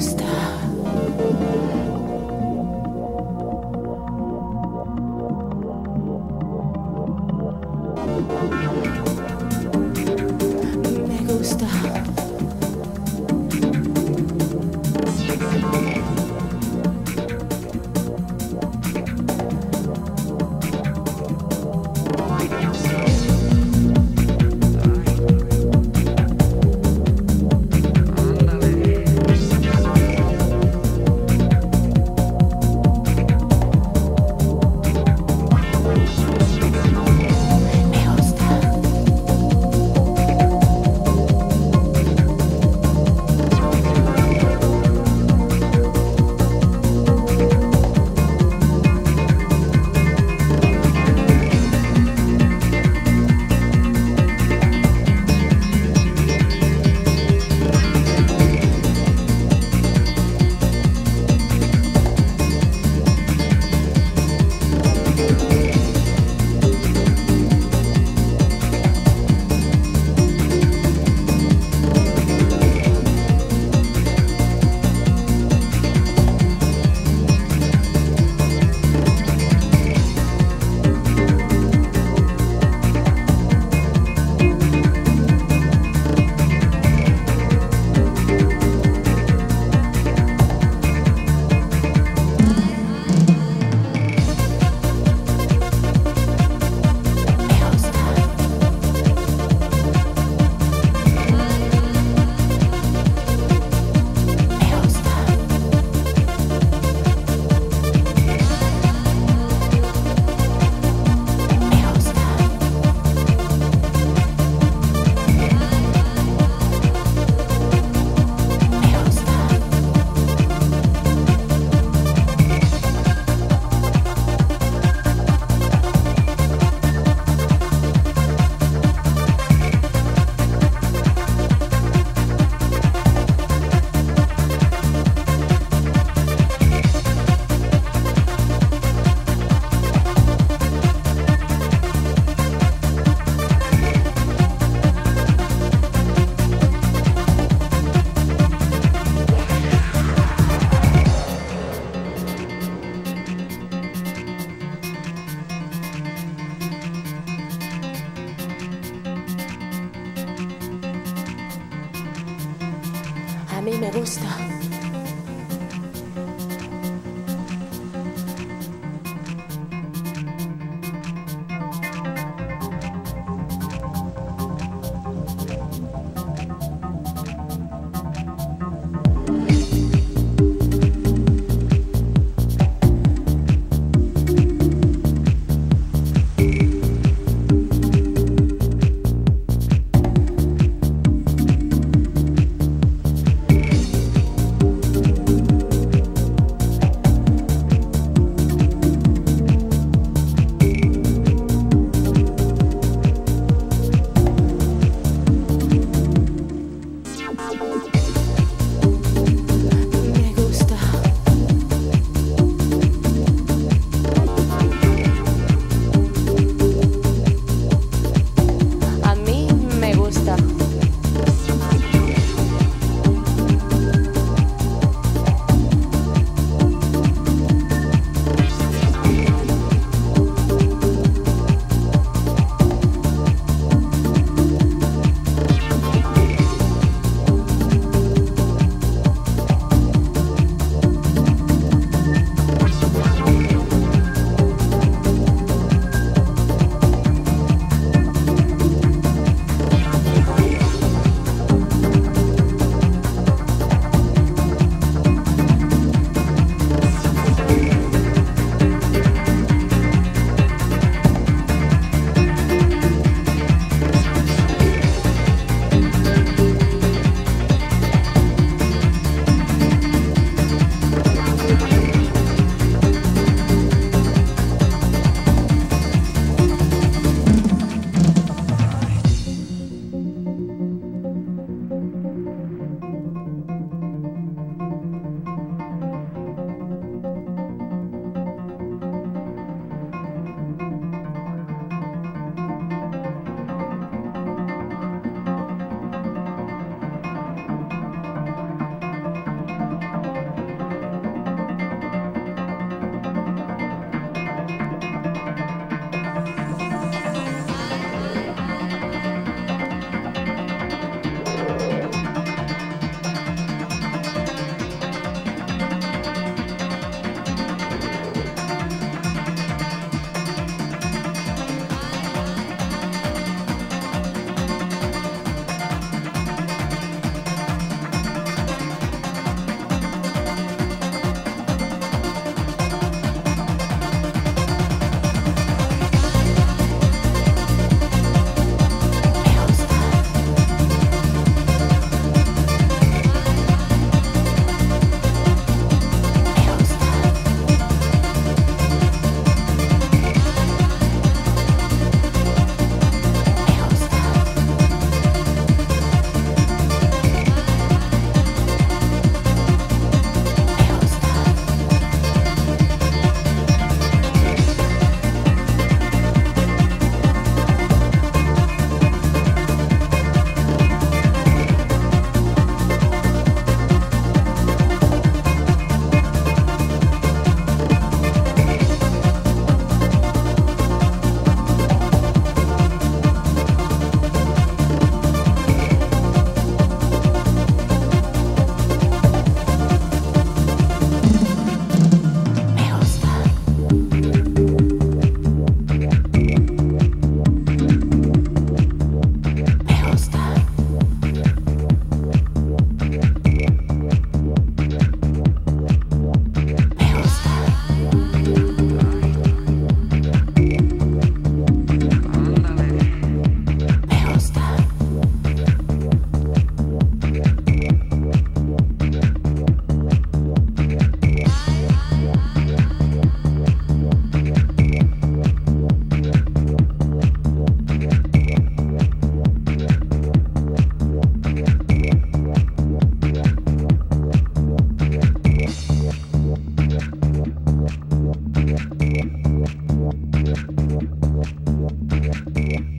Stop. mí me gusta. やったやったやったやった。